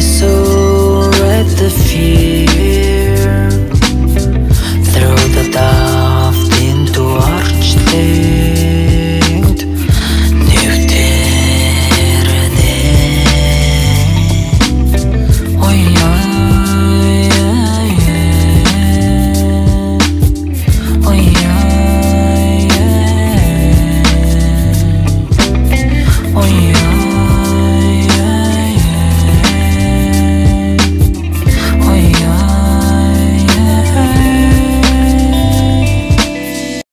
soul at the fear.